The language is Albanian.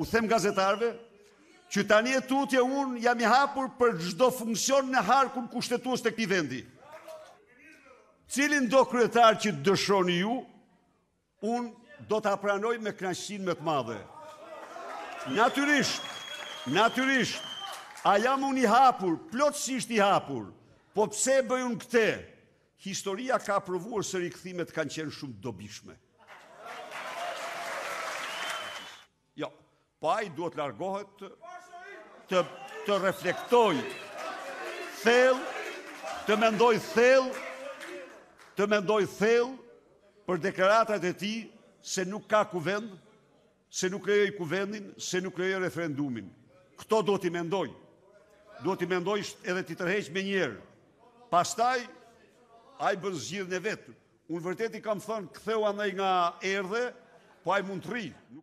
U them gazetarëve që tani e tutje unë jam i hapur për çdo funksion në harkun kushtetues të këtij vendi. Cilin do kryetar që të dëshironi ju, unë do ta pranoj me kënaqësinë më të madhe. Natyrisht, natyrisht, a jam unë i hapur, plotësisht i hapur, po pse e bëj unë këtë, Historia ka provuar se rikthimet kanë qenë shumë të dobishme. Jo, po ai duhet largohet të të reflektojë thellë, të mendojë thellë, të mendojë thellë për deklaratat e tij se nuk ka kuvend, Se nuk lejoj kuvendin, se nuk lejoj referendumin. Këto duhet t'i mendojë. Duhet t'i mendojë edhe t'i tërheqë menjëherë. Pastaj ai bën zgjidhjen e vet. Unë vërtet i kam thënë ktheu andaj nga erdhe, po ai mund të rrijë.